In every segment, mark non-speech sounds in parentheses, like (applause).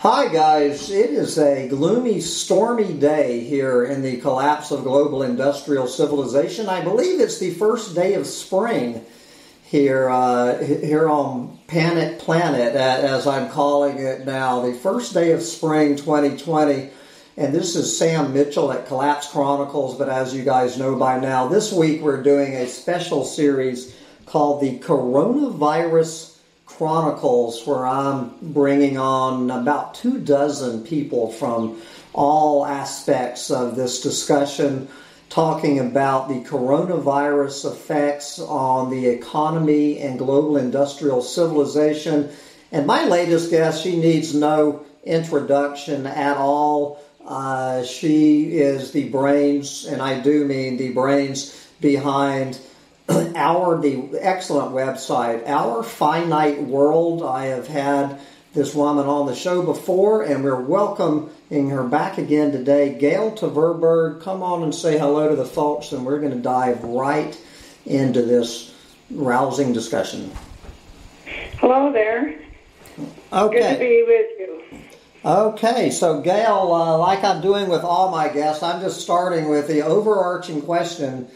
Hi, guys. It is a gloomy, stormy day here in the collapse of global industrial civilization. I believe it's the first day of spring here uh, here on Panic Planet, as I'm calling it now. The first day of spring 2020. And this is Sam Mitchell at Collapse Chronicles. But as you guys know by now, this week we're doing a special series called the Coronavirus Chronicles, where I'm bringing on about two dozen people from all aspects of this discussion, talking about the coronavirus effects on the economy and global industrial civilization. And my latest guest, she needs no introduction at all. Uh, she is the brains, and I do mean the brains behind (coughs) our the excellent website, Our Finite World. I have had this woman on the show before, and we're welcoming her back again today. Gail Tverberg, come on and say hello to the folks, and we're going to dive right into this rousing discussion. Hello there. Okay. Good to be with you. Okay, so Gail, uh, like I'm doing with all my guests, I'm just starting with the overarching question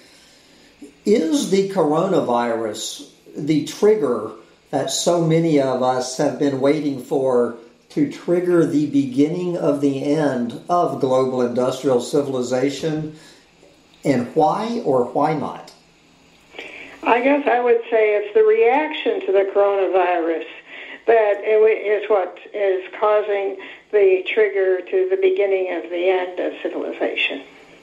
is the coronavirus the trigger that so many of us have been waiting for to trigger the beginning of the end of global industrial civilization? And why or why not? I guess I would say it's the reaction to the coronavirus that is what is causing the trigger to the beginning of the end of civilization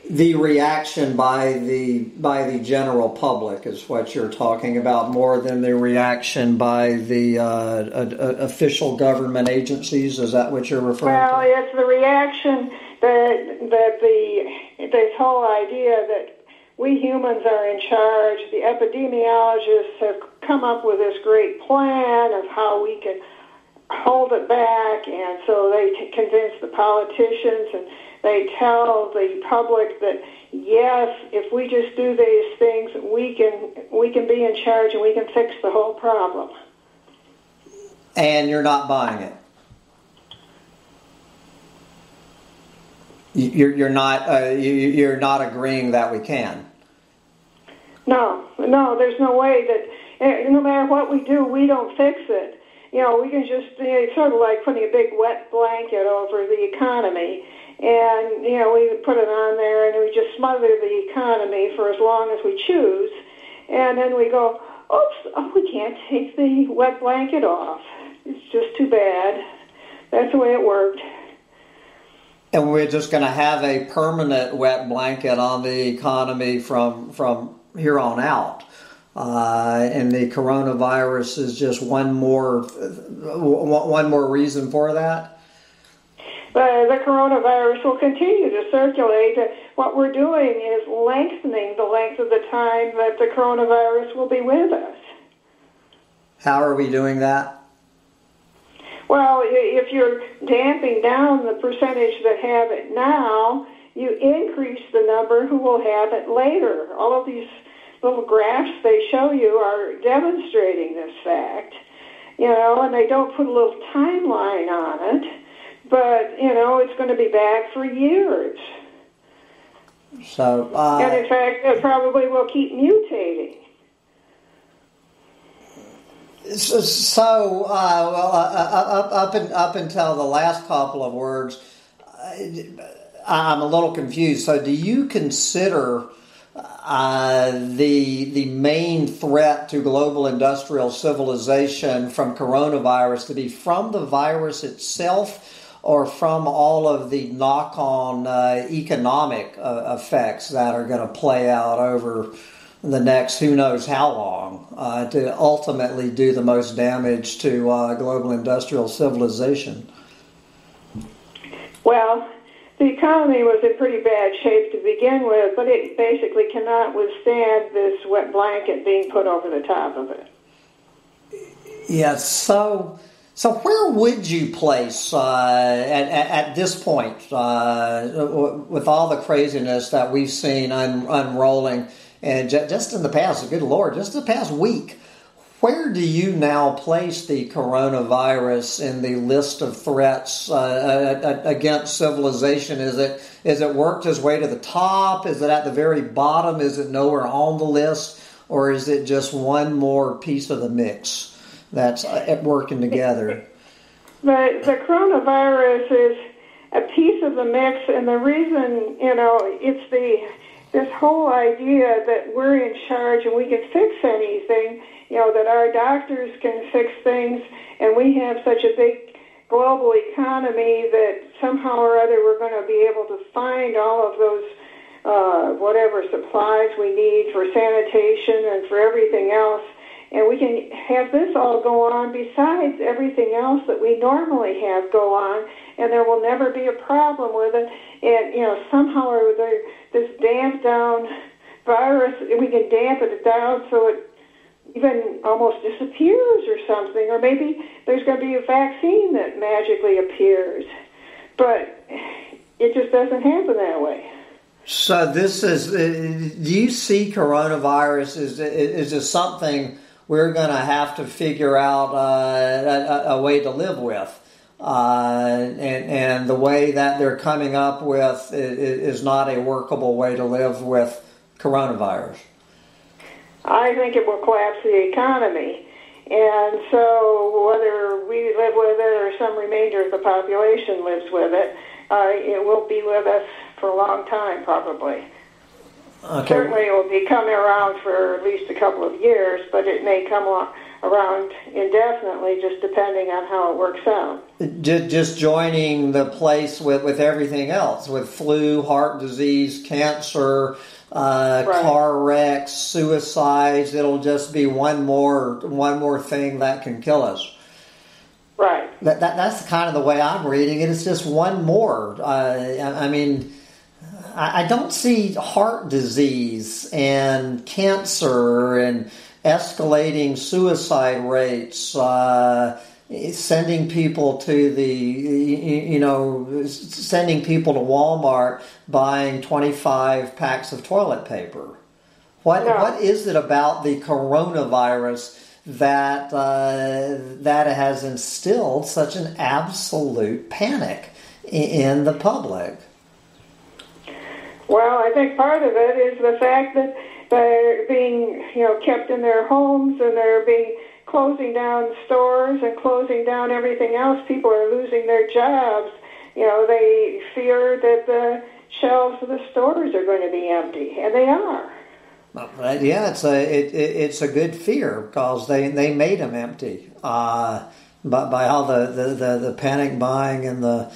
the reaction by the by the general public is what you're talking about more than the reaction by the uh, official government agencies. Is that what you're referring well, to? Well, it's the reaction that that the this whole idea that we humans are in charge. The epidemiologists have come up with this great plan of how we can hold it back, and so they t- convince the politicians and they tell the public that yes, if we just do these things, we can we can be in charge and we can fix the whole problem. And you're not buying it. You're, you're not uh, you're not agreeing that we can. No, no, there's no way that eh, no matter what we do, we don't fix it. You know, we can just you know, it's sort of like putting a big wet blanket over the economy. And you know we put it on there and we just smother the economy for as long as we choose. And then we go oops oh, we can't take the wet blanket off. It's just too bad. That's the way it worked. And we're just going to have a permanent wet blanket on the economy from from here on out uh, and the coronavirus is just one more one more reason for that the, the coronavirus will continue to circulate. What we're doing is lengthening the length of the time that the coronavirus will be with us. How are we doing that? Well, if you're damping down the percentage that have it now, you increase the number who will have it later. All of these little graphs they show you are demonstrating this fact, you know, and they don't put a little timeline on it but you know it's going to be back for years. So, uh, and in fact, it probably will keep mutating. So, so uh, well, uh, uh up up, up until the last couple of words, I'm a little confused. So, do you consider uh, the the main threat to global industrial civilization from coronavirus to be from the virus itself? or from all of the knock on uh, economic uh, effects that are going to play out over the next who knows how long uh, to ultimately do the most damage to uh, global industrial civilization? The economy was in pretty bad shape to begin with, but it basically cannot withstand this wet blanket being put over the top of it. Yes, so so, where would you place uh, at, at, at, this point, uh, with all the craziness that we've seen un- unrolling, and j- just in the past, good Lord, just the past week, Where do you now place the coronavirus in the list of threats uh, uh, uh, against civilization? Is it is it worked its way to the top? Is it at the very bottom? Is it nowhere on the list, or is it just one more piece of the mix that's uh, working together? The the coronavirus is a piece of the mix, and the reason you know it's the this whole idea that we're in charge and we can fix anything you know, that our doctors can fix things, and we have such a big global economy that somehow or other we're going to be able to find all of those uh, whatever supplies we need for sanitation and for everything else. And we can have this all go on besides everything else that we normally have go on, and there will never be a problem with it. And, you know, somehow or other, this damp down virus, we can damp it down so it even almost disappears or something, or maybe there's going to be a vaccine that magically appears. But it just doesn't happen that way. So this is. Uh, do you see coronavirus is this something we're going to have to figure out uh, a, a, way to live with? Uh, and and the way that they're coming up with is not a workable way to live with coronavirus. I think it will collapse the economy. And so, whether we live with it or some remainder of the population lives with it, uh, it will be with us for a long time, probably. Okay. Certainly, it will be coming around for at least a couple of years, but it may come around indefinitely, just depending on how it works out. Just joining the place with, with everything else, with flu, heart disease, cancer uh, right. car wrecks, suicides. It'll just be one more one more thing that can kill us. Right. That, that that's kind of the way I'm reading it. It's just one more. Uh, I mean, I, I don't see heart disease and cancer and escalating suicide rates. Uh, sending people to the you know sending people to Walmart buying 25 packs of toilet paper what no. what is it about the coronavirus that uh, that has instilled such an absolute panic in the public well i think part of it is the fact that they're being you know kept in their homes and they're being closing down stores and closing down everything else, people are losing their jobs. You know, they fear that the shelves of the stores are going to be empty, and they are. Well, yeah, it's a it, it, it's a good fear because they they made them empty. Uh, by, by all the, the, the, the panic buying and the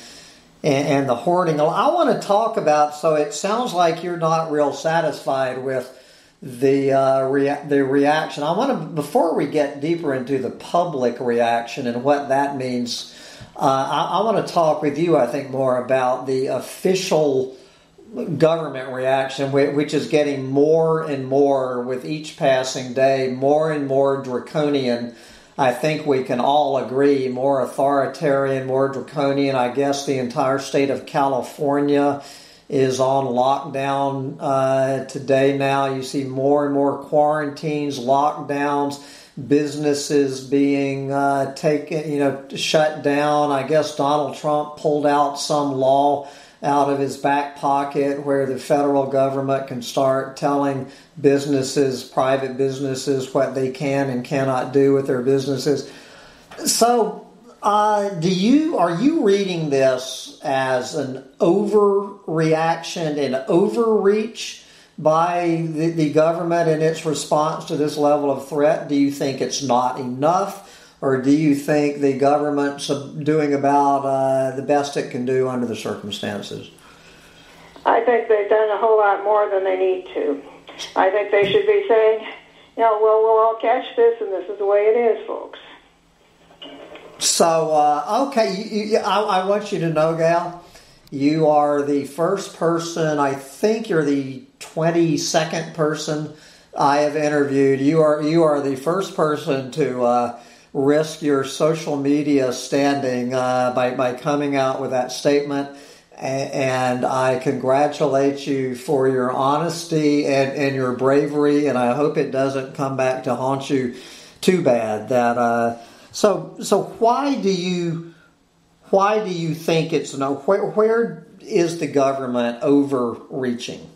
and, and the hoarding. I want to talk about. So it sounds like you're not real satisfied with the uh, rea- the reaction. I want to before we get deeper into the public reaction and what that means. Uh, I, I want to talk with you. I think more about the official government reaction, which is getting more and more with each passing day, more and more draconian. I think we can all agree more authoritarian, more draconian. I guess the entire state of California is on lockdown uh, today now. You see more and more quarantines, lockdowns, businesses being uh, taken, you know, shut down. I guess Donald Trump pulled out some law out of his back pocket where the federal government can start telling businesses, private businesses, what they can and cannot do with their businesses. So uh, do you are you reading this as an overreaction and overreach by the, the government in its response to this level of threat? Do you think it's not enough, or do you think the government's doing about uh, the best it can do under the circumstances? I think they've done a whole lot more than they need to. I think they should be saying, you know, well, we'll all catch this, and this is the way it is, folks. So, uh, okay, you, you, I, I, want you to know, Gail, you are the first person, I think you're the 22nd person I have interviewed. You are, you are the first person to uh, risk your social media standing uh, by, by coming out with that statement. And I congratulate you for your honesty and, and your bravery, and I hope it doesn't come back to haunt you too bad that. Uh, so so why do you why do you think it's no? Where where is the government overreaching?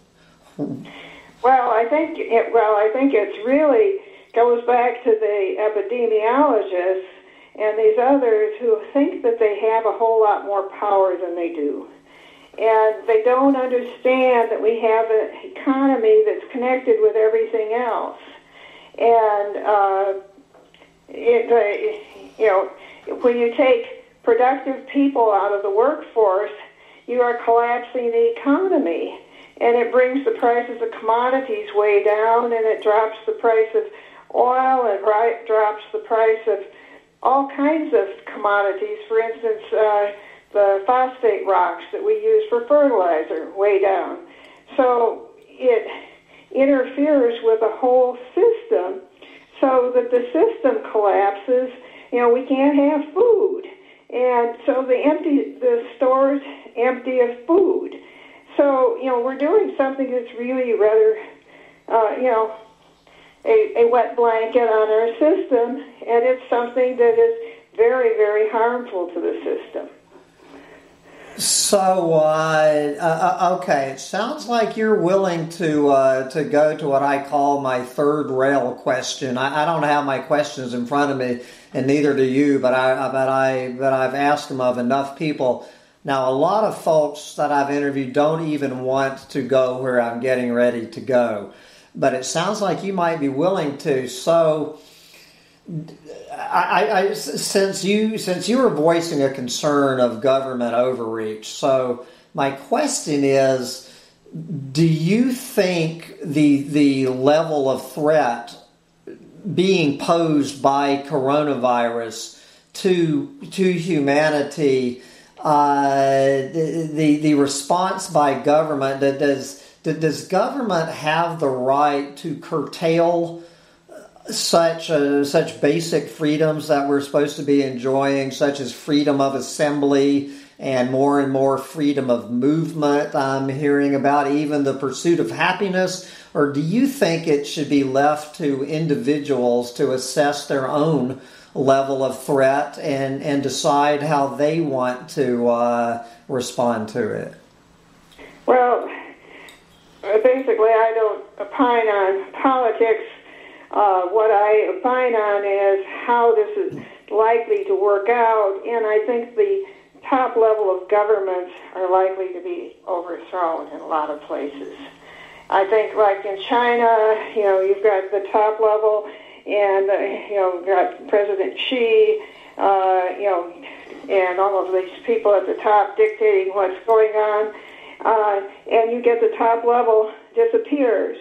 Well, I think it, well, I think it's really goes back to the epidemiologists and these others who think that they have a whole lot more power than they do. And they don't understand that we have an economy that's connected with everything else. And, uh, it, uh, you know, when you take productive people out of the workforce, you are collapsing the economy. And it brings the prices of commodities way down, and it drops the price of oil, it right, drops the price of all kinds of commodities. For instance, uh, the phosphate rocks that we use for fertilizer way down. So it interferes with the whole system so that the system collapses. You know, we can't have food. And so the empty the stores empty of food. So, you know, we're doing something that's really rather uh, you know, a, a wet blanket on our system, and it's something that is very, very harmful to the system. So, uh, uh, okay, it sounds like you're willing to uh, to go to what I call my third rail question. I, I, don't have my questions in front of me, and neither do you. But I but I but I've asked them of enough people. Now, a lot of folks that I've interviewed don't even want to go where I'm getting ready to go but it sounds like you might be willing to. So, I, I, since you since you were voicing a concern of government overreach, so my question is, do you think the the level of threat being posed by coronavirus to to humanity, uh, the, the the response by government that does that does government have the right to curtail such uh, such basic freedoms that we're supposed to be enjoying, such as freedom of assembly and more and more freedom of movement? I'm hearing about even the pursuit of happiness. Or do you think it should be left to individuals to assess their own level of threat and, and decide how they want to uh, respond to it? Well, basically, I don't opine on politics. Uh, what I opine on is how this is likely to work out, and I think the top level of governments are likely to be overthrown in a lot of places. I think, like in China, you know, you've got the top level, and uh, you know, got President Xi, uh, you know, and all of these people at the top dictating what's going on uh, and you get the top level disappears.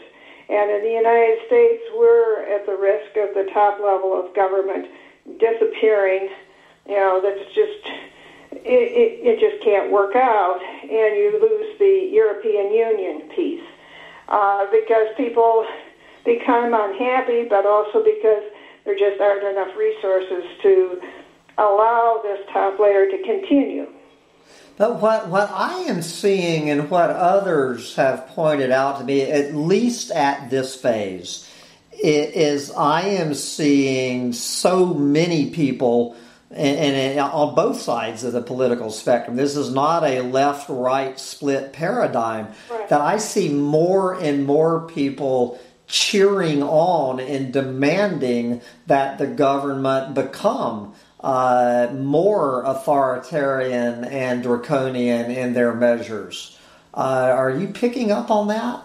And in the United States, we're at the risk of the top level of government disappearing. You know, that's just it, it, it just can't work out, and you lose the European Union piece uh, because people become unhappy, but also because there just aren't enough resources to allow this top layer to continue. But what, what I am seeing and what others have pointed out to me, at least at this phase, is I am seeing so many people, and, and, on both sides of the political spectrum, this is not a left right split paradigm, right. that I see more and more people cheering on and demanding that the government become uh, more authoritarian and draconian in their measures. Uh, are you picking up on that?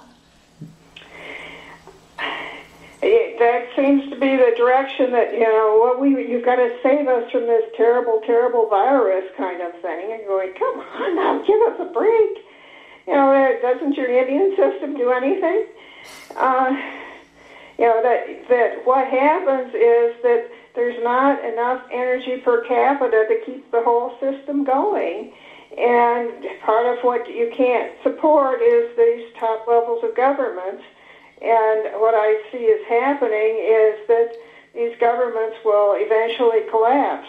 that seems to be the direction that you know what we you've got to save us from this terrible, terrible virus kind of thing. And going, come on now, give us a break. You know, doesn't your immune system do anything? Uh, you know that that what happens is that there's not enough energy per capita to keep the whole system going. And part of what you can't support is these top levels of governments. And what I see is happening is that these governments will eventually collapse.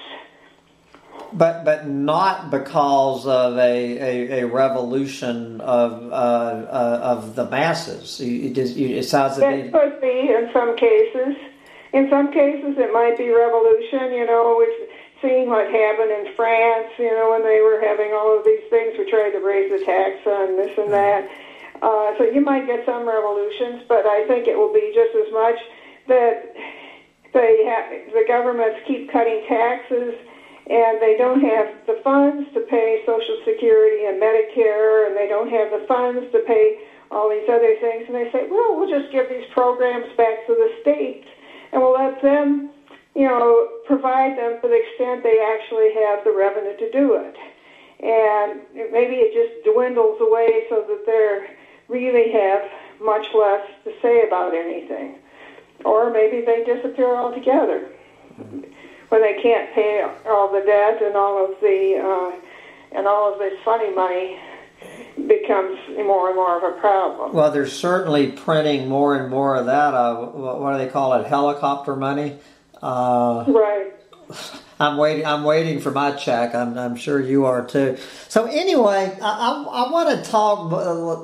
But but not because of a, a, a revolution of uh, uh, of the masses. It, it, it sounds it could be in some cases in some cases, it might be revolution. You know, we've seen what happened in France. You know, when they were having all of these things, we tried to raise the tax on this and that. Uh, so you might get some revolutions, but I think it will be just as much that they have, the governments keep cutting taxes and they don't have the funds to pay Social Security and Medicare, and they don't have the funds to pay all these other things. And they say, well, we'll just give these programs back to the states, and we'll let them, you know, provide them to the extent they actually have the revenue to do it. And maybe it just dwindles away so that they really have much less to say about anything. Or maybe they disappear altogether when they can't pay all the debt and all of the uh, and all of this funny money becomes more and more of a problem. Well, they're certainly printing more and more of that. Uh, what do they call it? Helicopter money. Uh, right. (laughs) I'm waiting. I'm waiting for my check. I'm, I'm sure you are too. So anyway, I, I, I want to talk.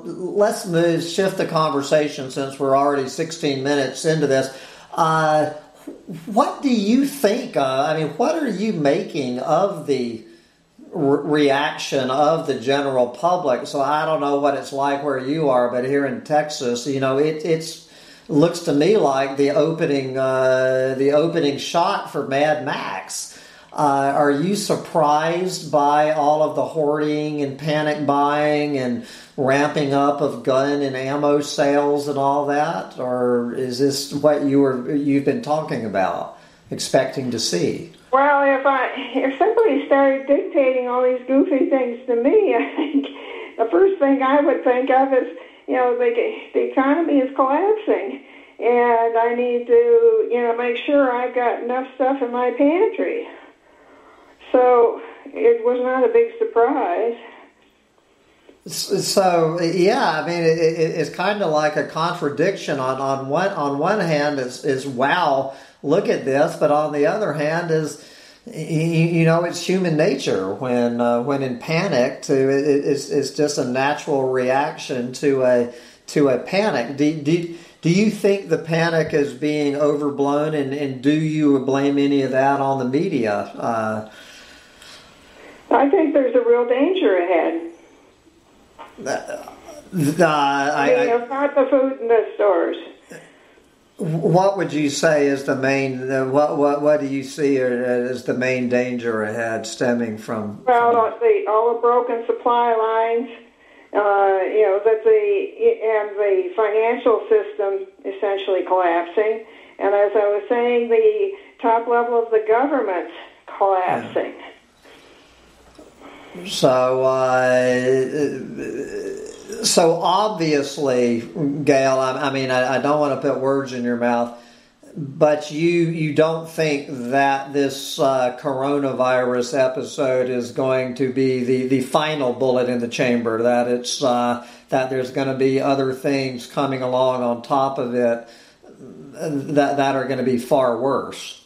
Let's move, shift the conversation since we're already 16 minutes into this. Uh, what do you think? Uh, I mean, what are you making of the re- reaction of the general public? So I don't know what it's like where you are, but here in Texas, you know, it it's looks to me like the opening uh, the opening shot for Mad Max. Uh, are you surprised by all of the hoarding and panic buying and ramping up of gun and ammo sales and all that, or is this what you were you've been talking about, expecting to see? Well, if I if somebody started dictating all these goofy things to me, (laughs) I think the first thing I would think of is you know the the economy is collapsing, and I need to you know make sure I've got enough stuff in my pantry. So it was not a big surprise. So yeah, I mean, it, it, it's kind of like a contradiction. On on one on one hand, is is wow, look at this, but on the other hand, is you know, it's human nature when uh, when in panic. To it, it's it's just a natural reaction to a to a panic. Do, do, do you think the panic is being overblown, and, and do you blame any of that on the media? Uh, I think there's a real danger ahead. Uh, I, I, I, not the food in the stores. What would you say is the main? What what what do you see as the main danger ahead, stemming from? Well, from... the all the broken supply lines. Uh, you know that the and the financial system essentially collapsing, and as I was saying, the top level of the government collapsing. Yeah. So, uh, so obviously, Gail. I, I mean, I, I, don't want to put words in your mouth, but you you don't think that this uh, coronavirus episode is going to be the, the final bullet in the chamber. That it's uh, that there's going to be other things coming along on top of it that that are going to be far worse.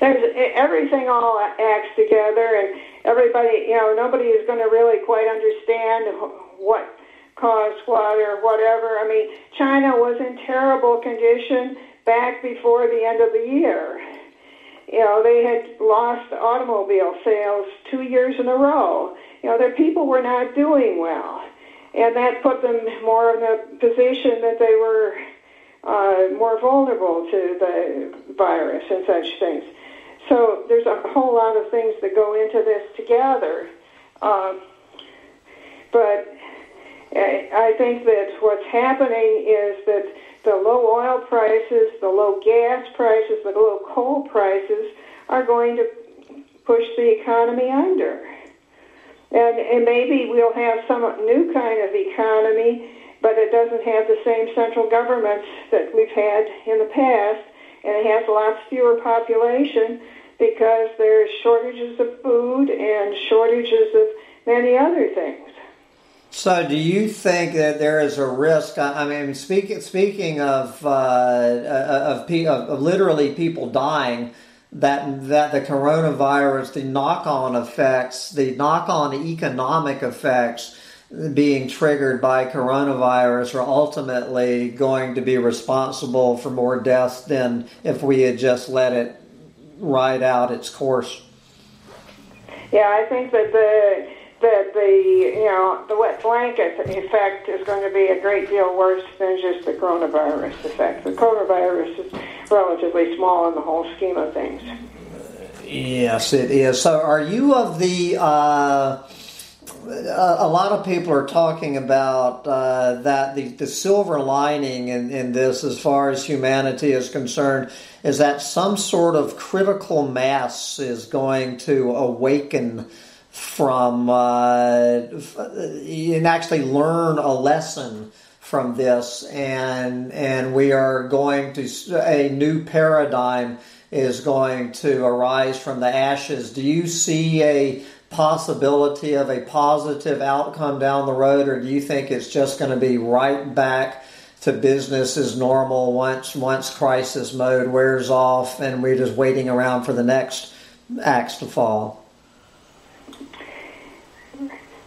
There's everything all acts together and everybody, you know, nobody is going to really quite understand what caused what or whatever. I mean, China was in terrible condition back before the end of the year. You know, they had lost automobile sales two years in a row. You know, their people were not doing well. And that put them more in a position that they were uh, more vulnerable to the virus and such things. So there's a whole lot of things that go into this together. Um, but I think that what's happening is that the low oil prices, the low gas prices, the low coal prices are going to push the economy under. And, and maybe we'll have some new kind of economy, but it doesn't have the same central governments that we've had in the past, and it has lots fewer population because there's shortages of food and shortages of many other things. So, do you think that there is a risk? I mean, speaking speaking of uh, uh of, of, of literally people dying, that that the coronavirus, the knock on effects, the knock on economic effects being triggered by coronavirus are ultimately going to be responsible for more deaths than if we had just let it ride out its course. Yeah, I think that the that the you know the wet blanket effect is going to be a great deal worse than just the coronavirus effect. The coronavirus is relatively small in the whole scheme of things. Yes, it is. So, are you of the? Uh, a lot of people are talking about uh, that the, the silver lining in, in this, as far as humanity is concerned, is that some sort of critical mass is going to awaken from uh, and actually learn a lesson from this, and and we are going to a new paradigm is going to arise from the ashes. Do you see a possibility of a positive outcome down the road, or do you think it's just going to be right back to business as normal once once crisis mode wears off and we're just waiting around for the next axe to fall?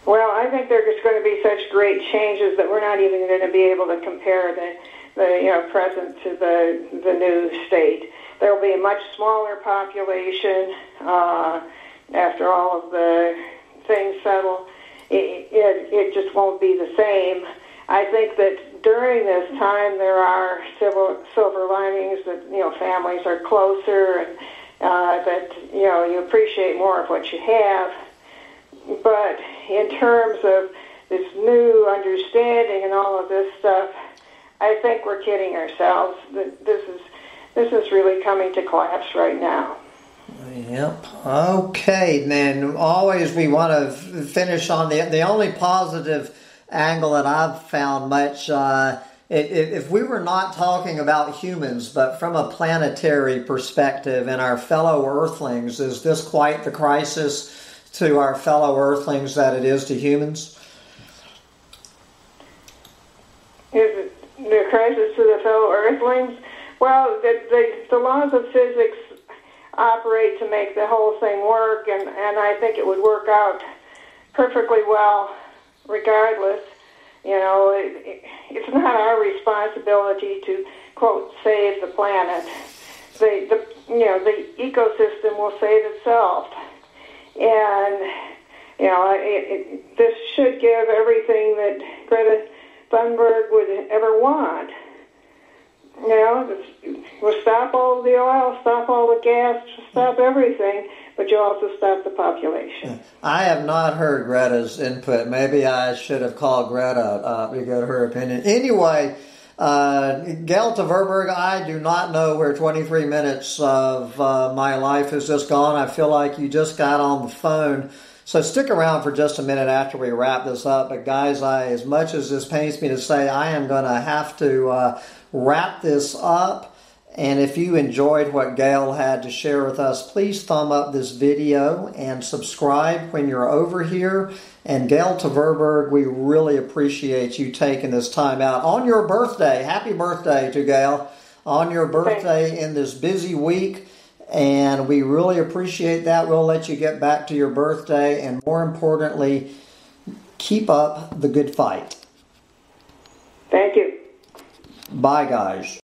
Well, I think there's going to be such great changes that we're not even going to be able to compare the, the you know present to the the new state. There will be a much smaller population uh, after all of the things settle. It, it it just won't be the same. I think that during this time there are silver silver linings that you know families are closer and uh, that you know you appreciate more of what you have but in terms of this new understanding and all of this stuff, I think we're kidding ourselves. This is this is really coming to collapse right now. Yep. Okay. Then always we want to finish on the the only positive angle that I've found much. Uh, if we were not talking about humans, but from a planetary perspective and our fellow Earthlings, is this quite the crisis to our fellow earthlings that it is to humans? Is it the crisis to the fellow earthlings? Well, the, the, the laws of physics operate to make the whole thing work, and, and I think it would work out perfectly well regardless. You know, it, it, it's not our responsibility to, quote, save the planet. The, the, you know, the ecosystem will save itself. And, you know, it, it, this should give everything that Greta Thunberg would ever want. You know, we'll stop all the oil, stop all the gas, stop everything, but you also stop the population. I have not heard Greta's input. Maybe I should have called Greta uh, to get her opinion. Anyway, uh, Gail Tverberg, I do not know where 23 minutes of uh, my life has just gone. I feel like you just got on the phone. So stick around for just a minute after we wrap this up. But guys, I, as much as this pains me to say, I am going to have to uh, wrap this up. And if you enjoyed what Gail had to share with us, please thumb up this video and subscribe when you're over here. And Gail Tverberg, we really appreciate you taking this time out on your birthday. Happy birthday to Gail on your birthday in this busy week. And we really appreciate that. We'll let you get back to your birthday. And more importantly, keep up the good fight. Thank you. Bye, guys.